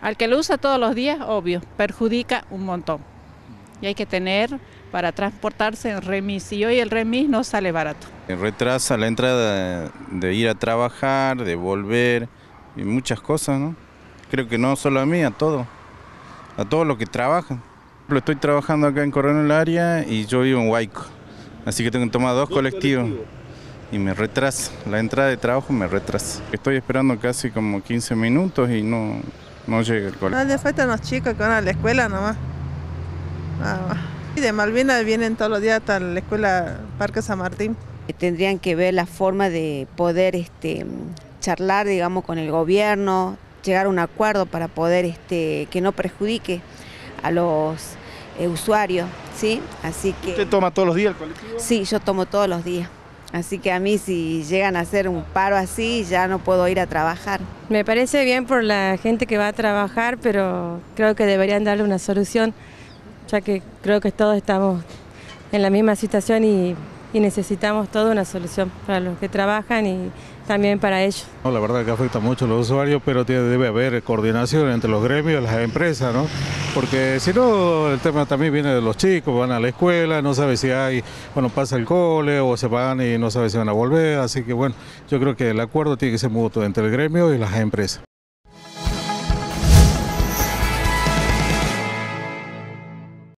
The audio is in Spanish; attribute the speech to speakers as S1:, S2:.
S1: Al que lo usa todos los días, obvio, perjudica un montón. Y hay que tener para transportarse en remis. Y hoy el remis no sale barato.
S2: Retrasa la entrada de, ir a trabajar, de volver y muchas cosas, ¿no? Creo que no solo a mí, a todos, a todos los que trabajan. Estoy trabajando acá en Coronel Área y yo vivo en Huayco, así que tengo que tomar dos colectivos y me retrasa, la entrada de trabajo me retrasa. Estoy esperando casi como 15 minutos y no, no llega el
S3: No,
S2: colectivo.
S3: le faltan los chicos que van a la escuela nomás. Nada más. Y de Malvinas vienen todos los días hasta la escuela Parque San Martín.
S4: Tendrían que ver la forma de poder este, charlar, digamos, con el gobierno, llegar a un acuerdo para poder este, que no perjudique a los eh, usuarios, ¿sí? Así que
S5: ¿Usted toma todos los días el colectivo?
S4: sí, yo tomo todos los días. Así que a mí si llegan a hacer un paro así, ya no puedo ir a trabajar.
S6: Me parece bien por la gente que va a trabajar, pero creo que deberían darle una solución, ya que creo que todos estamos en la misma situación y, y necesitamos toda una solución para los que trabajan y también para ellos.
S7: No, la verdad que afecta mucho a los usuarios, pero tiene- debe haber coordinación entre los gremios y las empresas, ¿no? Porque si no, el tema también viene de los chicos, van a la escuela, no sabe si hay, bueno, pasa el cole o se van y no sabe si van a volver, así que bueno, yo creo que el acuerdo tiene que ser mutuo entre el gremio y las empresas.